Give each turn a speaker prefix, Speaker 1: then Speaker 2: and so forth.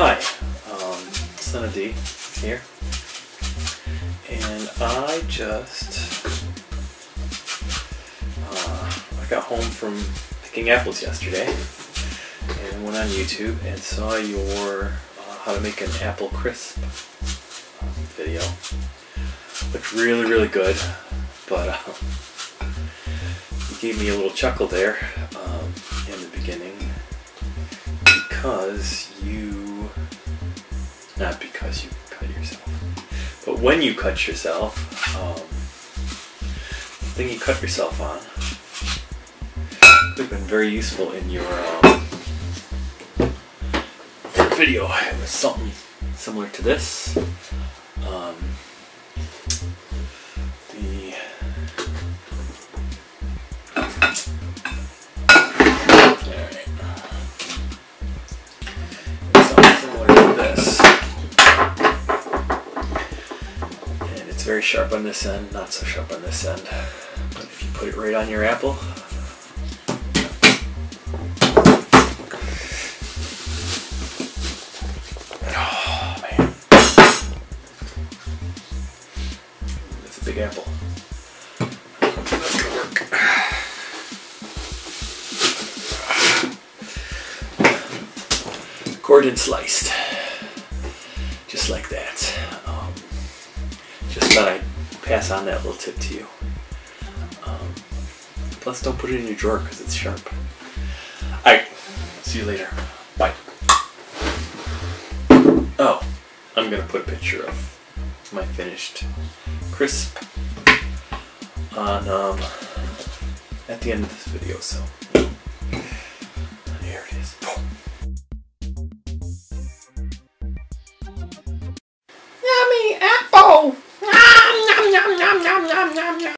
Speaker 1: Hi, um, Son of Dee here, and I just uh, I got home from picking apples yesterday, and went on YouTube and saw your uh, how to make an apple crisp um, video. Looked really really good, but uh, you gave me a little chuckle there um, in the beginning because you not because you cut yourself but when you cut yourself um, the thing you cut yourself on could have been very useful in your um, your video. It was something similar to this very sharp on this end, not so sharp on this end. But if you put it right on your apple, oh man, that's a big apple. And sliced. Just like that. Just thought I'd pass on that little tip to you. Um, plus, don't put it in your drawer because it's sharp. Alright, see you later. Bye. Oh, I'm gonna put a picture of my finished crisp on um, at the end of this video, so here it is. Yummy!